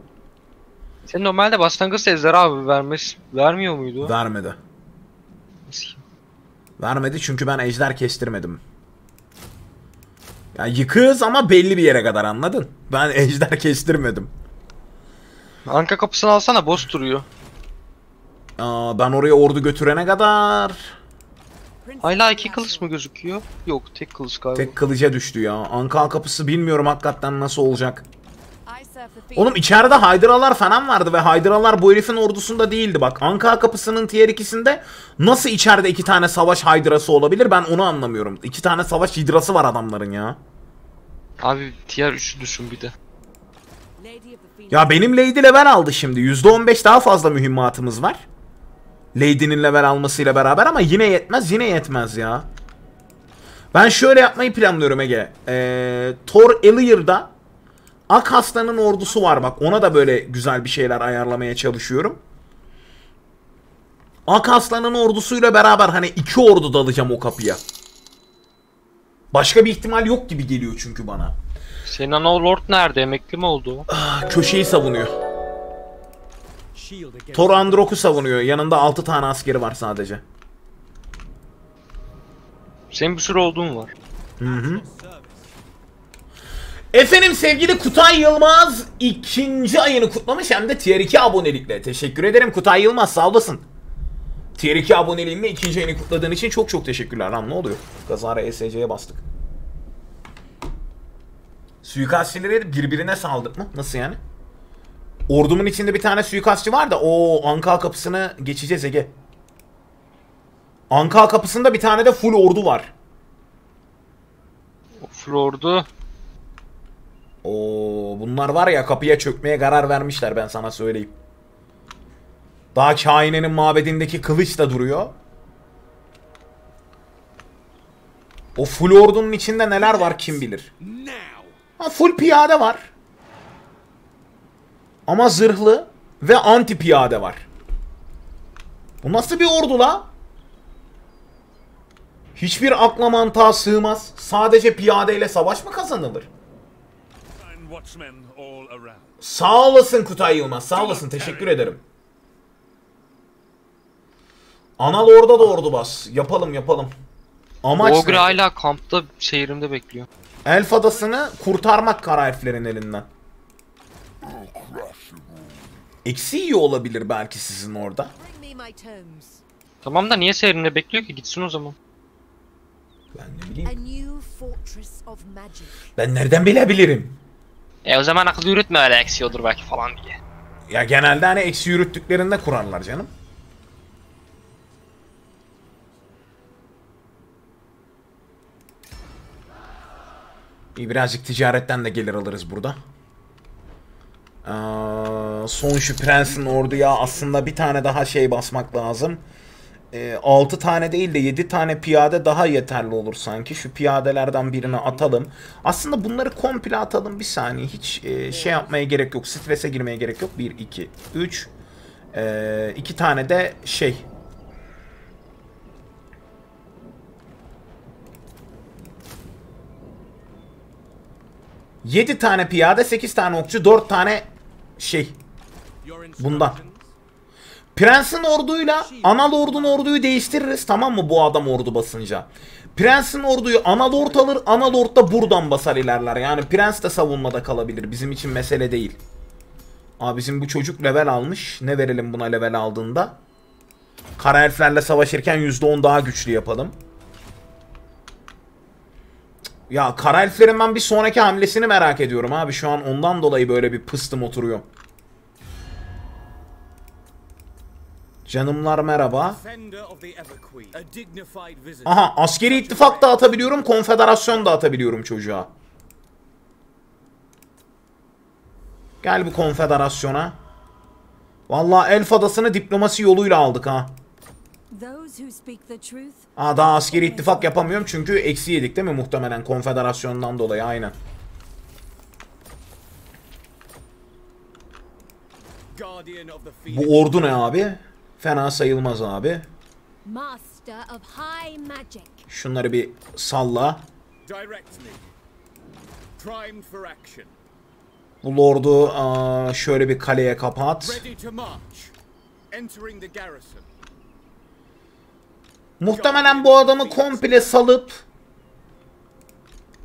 Sen normalde başlangıç ejderha abi vermez, vermiyor muydu? Vermedi. Nasıl? Vermedi çünkü ben ejder kestirmedim. Ya yıkığız ama belli bir yere kadar anladın. Ben ejder kestirmedim. Anka kapısını alsana boss duruyor. Aa, ben oraya ordu götürene kadar Hala iki kılıç mı gözüküyor? Yok tek kılıç galiba. tek kılıca düştü ya. Anka kapısı bilmiyorum hakikaten nasıl olacak. I serve the field. Oğlum içeride Haydralar falan vardı ve Haydralar bu herifin ordusunda değildi bak. Anka kapısının tier 2'sinde nasıl içeride iki tane savaş Haydrası olabilir ben onu anlamıyorum. İki tane savaş hidrası var adamların ya. Abi tier 3'ü düşün bir de. Ya benim Lady level aldı şimdi. %15 daha fazla mühimmatımız var. Lady'nin level almasıyla beraber ama yine yetmez yine yetmez ya. Ben şöyle yapmayı planlıyorum Ege. Ee, Thor Elir'da Akaslan'ın ordusu var bak. Ona da böyle güzel bir şeyler ayarlamaya çalışıyorum. Akaslan'ın ordusuyla beraber hani iki ordu dalacağım o kapıya. Başka bir ihtimal yok gibi geliyor çünkü bana. Senin ana lord nerede? Emekli mi oldu? o? Köşeyi savunuyor. Thor Androk'u savunuyor. Yanında 6 tane askeri var sadece. Senin bir sürü olduğun var. service. Efendim sevgili Kutay Yılmaz ikinci ayını kutlamış hem de tier 2 abonelikle. Teşekkür ederim Kutay Yılmaz sağ olasın. Tier 2 aboneliğinle ikinci ayını kutladığın için çok çok teşekkürler. Lan ne oluyor? Kazara ESC'ye bastık. Suikastçileri birbirine saldık mı? Nasıl yani? Ordumun içinde bir tane suikastçı var da o Anka kapısını geçeceğiz Ege. Anka kapısında bir tane de full ordu var. Of lordu. Oo, bunlar var ya kapıya çökmeye karar vermişler ben sana söyleyeyim. Daha kainenin mabedindeki kılıç da duruyor. O full ordunun içinde neler var kim bilir. Ha, full piyade var. Ama zırhlı ve anti piyade var. Bu nasıl bir ordu la? Hiçbir akla mantığa sığmaz. Sadece piyadeyle savaş mı kazanılır? Sağ olasın Kutay Yılmaz. Sağ olasın. Teşekkür ederim. Anal orada da ordu bas. Yapalım yapalım. Amaç Ogre ne? hala kampta şehrimde bekliyor. Elf adasını kurtarmak kara elflerin elinden. Eksi iyi olabilir belki sizin orada. Tamam da niye seyrine bekliyor ki? Gitsin o zaman. Ben ne bileyim. Ben nereden bilebilirim? E o zaman akıl yürütme öyle eksiyordur belki falan diye. Ya genelde hani eksi yürüttüklerinde kurarlar canım. İyi birazcık ticaretten de gelir alırız burada. Aa, son şu prensin orduya aslında bir tane daha şey basmak lazım. 6 tane değil de 7 tane piyade daha yeterli olur sanki. Şu piyadelerden birini atalım. Aslında bunları komple atalım bir saniye. Hiç e, şey yapmaya gerek yok. Strese girmeye gerek yok. 1, 2, 3. 2 tane de şey. Yedi tane piyade, 8 tane okçu, 4 tane şey. Bundan. Prensin orduyla ana lordun orduyu değiştiririz tamam mı bu adam ordu basınca. Prensin orduyu ana lord alır, ana lord da buradan basar ilerler. Yani prens de savunmada kalabilir. Bizim için mesele değil. Aa bizim bu çocuk level almış. Ne verelim buna level aldığında? Kara elflerle savaşırken %10 daha güçlü yapalım. Ya kara elflerin ben bir sonraki hamlesini merak ediyorum abi. Şu an ondan dolayı böyle bir pıstım oturuyor. Canımlar merhaba. Aha askeri ittifak da atabiliyorum, konfederasyon da atabiliyorum çocuğa. Gel bu konfederasyona. Vallahi Elf Adası'nı diplomasi yoluyla aldık ha. Aa daha askeri ittifak yapamıyorum çünkü eksi yedik değil mi muhtemelen konfederasyondan dolayı aynen. Bu ordu ne abi? Fena sayılmaz abi. Şunları bir salla. Bu lordu aa, şöyle bir kaleye kapat. Muhtemelen bu adamı komple salıp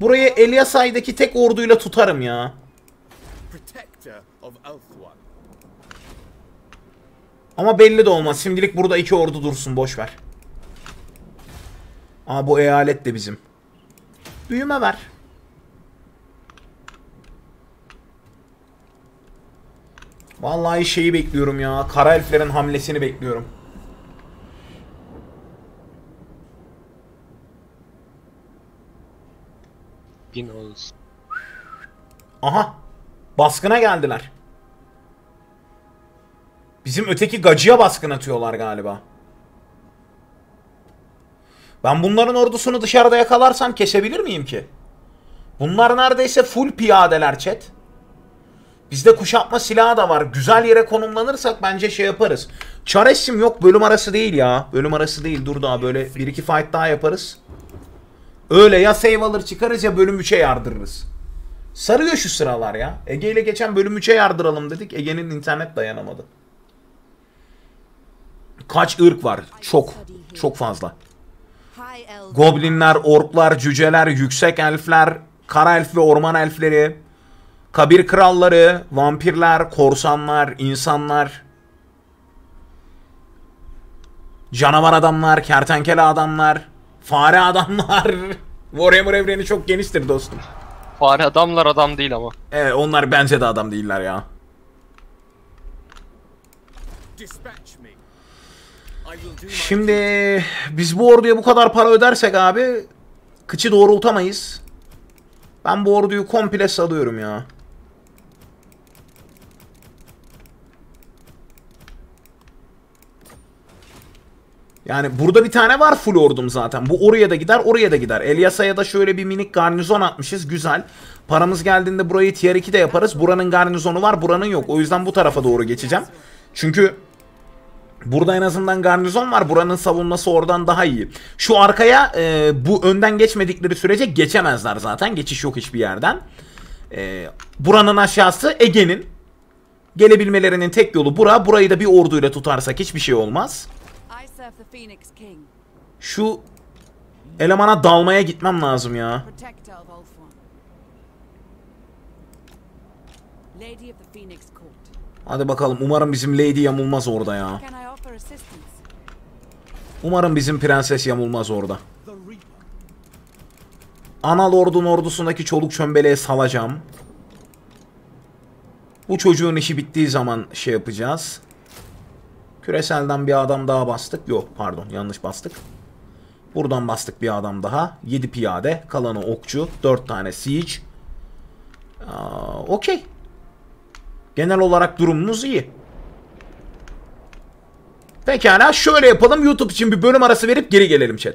burayı Eliasay'daki tek orduyla tutarım ya. Protector of Elfwan. Ama belli de olmaz. Şimdilik burada iki ordu dursun boş ver. Aa bu eyalet de bizim. Büyüme ver. Vallahi şeyi bekliyorum ya. Kara elflerin hamlesini bekliyorum. Bin olsun. Aha. Baskına geldiler. Bizim öteki gacıya baskın atıyorlar galiba. Ben bunların ordusunu dışarıda yakalarsam kesebilir miyim ki? Bunlar neredeyse full piyadeler chat. Bizde kuşatma silahı da var. Güzel yere konumlanırsak bence şey yaparız. Çaresim yok bölüm arası değil ya. Bölüm arası değil dur daha böyle bir iki fight daha yaparız. Öyle ya save alır çıkarız ya bölüm 3'e yardırırız. Sarıyor şu sıralar ya. Ege ile geçen bölüm 3'e yardıralım dedik. Ege'nin internet dayanamadı. Kaç ırk var? Çok. Çok fazla. Goblinler, orklar, cüceler, yüksek elfler, kara elf ve orman elfleri, kabir kralları, vampirler, korsanlar, insanlar, canavar adamlar, kertenkele adamlar, fare adamlar. Warhammer evreni çok geniştir dostum. Fare adamlar adam değil ama. Evet onlar bence de adam değiller ya. Dispatch me. I will do my Şimdi biz bu orduya bu kadar para ödersek abi kıçı doğrultamayız. Ben bu orduyu komple salıyorum ya. Yani burada bir tane var full ordum zaten. Bu oraya da gider, oraya da gider. Eliasa'ya da şöyle bir minik garnizon atmışız. Güzel. Paramız geldiğinde burayı tier 2 de yaparız. Buranın garnizonu var, buranın yok. O yüzden bu tarafa doğru geçeceğim. Çünkü Burada en azından garnizon var. Buranın savunması oradan daha iyi. Şu arkaya e, bu önden geçmedikleri sürece geçemezler zaten. Geçiş yok hiçbir yerden. E, buranın aşağısı Ege'nin. Gelebilmelerinin tek yolu bura. Burayı da bir orduyla tutarsak hiçbir şey olmaz. Şu elemana dalmaya gitmem lazım ya. Hadi bakalım. Umarım bizim Lady yamulmaz orada ya. Umarım bizim prenses yamulmaz orada. Ana lordun ordusundaki çoluk çömbeleğe salacağım. Bu çocuğun işi bittiği zaman şey yapacağız. Küreselden bir adam daha bastık. Yok pardon yanlış bastık. Buradan bastık bir adam daha. 7 piyade. Kalanı okçu. 4 tane siege. Okey. Genel olarak durumumuz iyi. Pekala şöyle yapalım. YouTube için bir bölüm arası verip geri gelelim chat.